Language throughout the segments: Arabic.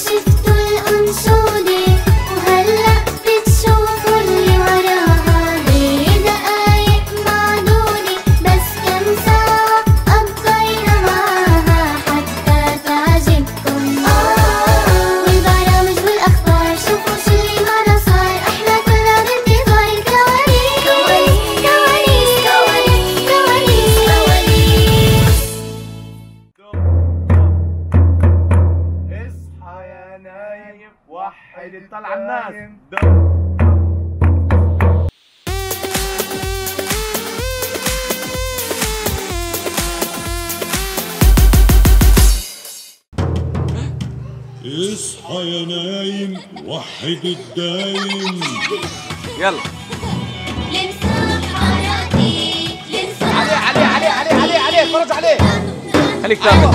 she's نايم وحد طلع الناس اصحى يا نايم وحد الدايم يلا عليه عليه عليه عليه عليه اتفرج عليه خليك تابع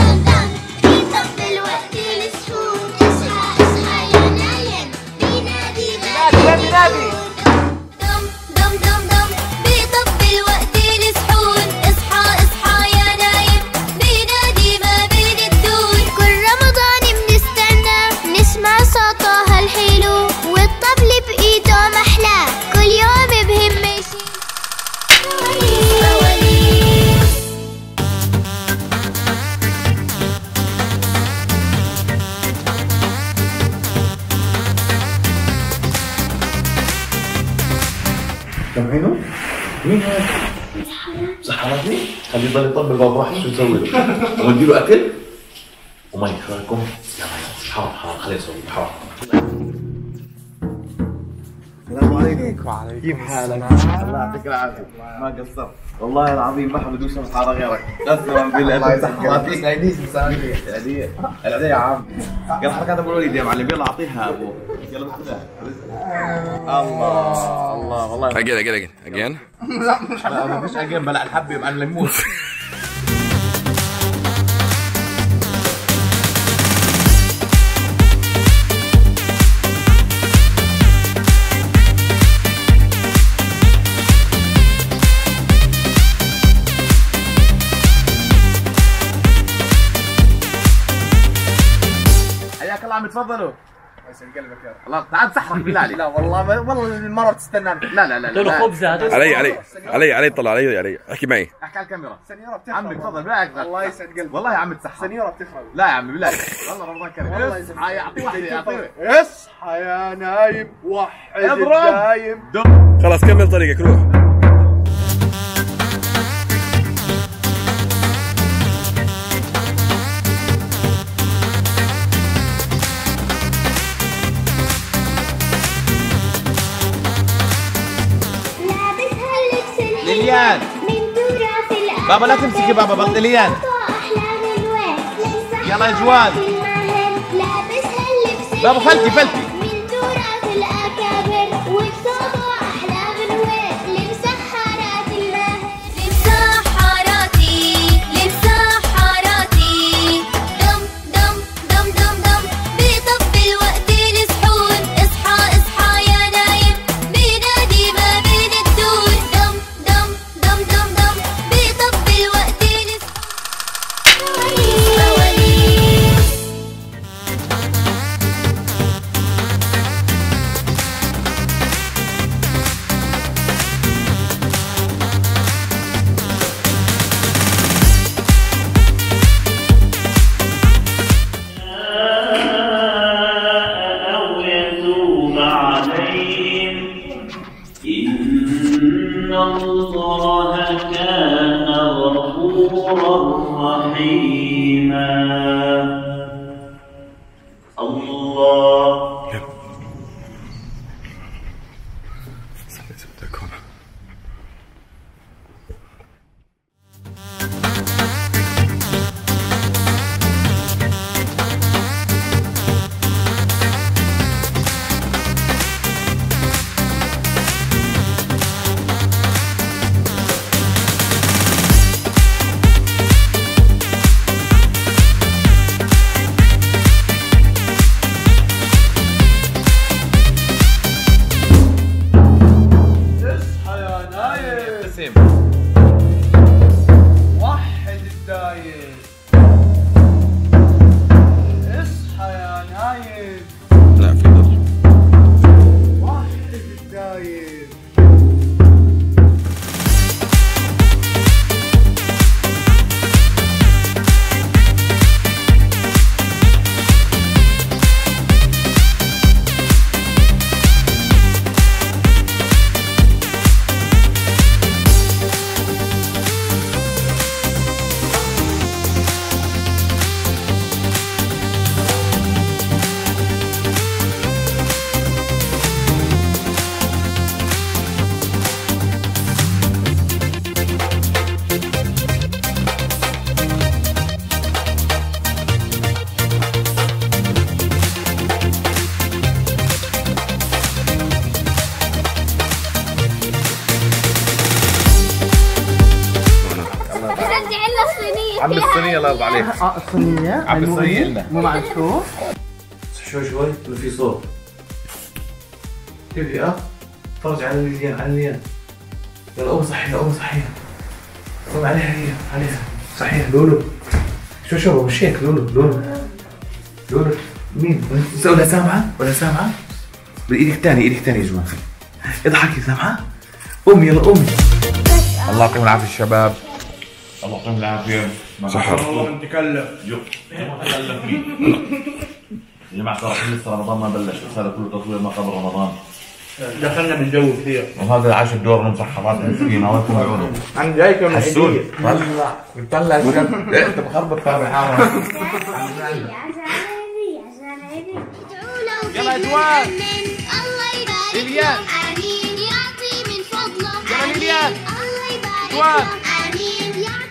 سامعينه؟ مين هذا؟ سحراتي؟ خليه يضل يطبل باب واحد شو نسوي له؟ ندي له أكل؟ ومي شو رايكم؟ يلا يلا. حاضر حاضر خليه يسوي حاضر السلام عليكم. وعليكم كيف حالك؟ الله يعطيك العافية. ما قصرت. والله العظيم ما حد بدوس محارة غيرك. قسما بالله العيدية مساكين العيدية العيدية يا عم. قصرك هذا أبو الوليد يا معلم. يلا أعطيها أبو. يلا بسم الله. الله الله والله. Again, again, again, again. لا ما فيش اجين بلع الحبة مع الليمون حياك الله عم تفضلوا. يسعد قلبك يا الله تعال سحرك بالله عليك. لا والله ما والله المرة بتستنى لا لا لا لا. خبزه هذول علي علي علي علي طلع علي علي. احكي معي. أحكي على الكاميرا. سنيورة بتفهم عمي تفضل بالله الله يسعد قلبك. والله يا عم تسحر سنيورة بتفهم لا يا عمي بالله. والله رمضان كريم. والله يعطي واحدة يعطي اصحى يا نايم وحد اضرب. الدايم. خلاص كمل طريقك روح. هاللبس الحلو ليليان. من تراث الأهل بابا لا تمسكي بابا بطليان يلا يا جواد. الماهر لابس هاللبس بابا فلتي، فلتي. الله كان غفورا رحيما. سلم وحد الدايب اصحى يا نايب لا في ضل وحد الدايب الله يرضى عليك. آه الصينية. عم الصينية المهم، لنا. مو مع الشوف شوي شوي ولا في صوت. تبي آه؟ فرج على الليان على الليان يلا قوم صحيها قوم صحيها قوم عليها هي عليها. صحيها لولو. شو شو مش هيك لولو لولو. لولو. مين؟ ولا سامعة؟ ولا سامعة؟ بإيدك الثانية إيدك الثانية يا جماعة. اضحكي سامعة. قومي يلا قومي الله يعطيكم العافية الشباب الله يعطيكم العافية صحة نتكلم يا جماعة ترى لسه رمضان ما بلش. بس هذا كله تصوير ما قبل رمضان. دخلنا بالجو كثير. وهذا العاشر دور المسحرات المسكينة الله يكون بعونه عن جايكم من حسون. طلع طلع الشاب أنت مخربط حالك يلا يا جوان الله يبارك ليليان آمين. يعطي من فضله يلا ليليان الله يبارك آمين. يعطي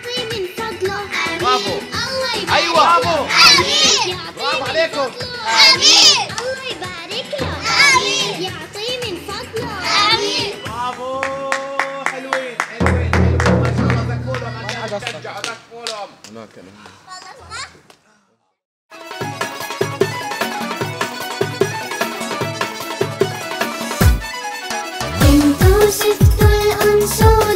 عليكم. آمين. الله يبارك له آمين. يعطيه من فضله. آمين. برافو. حلوين حلوين حلوين. ما شاء الله تكفولهم عشان تشجعوا تكفولهم هناك انتو شفتوا الأنشود